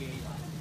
gate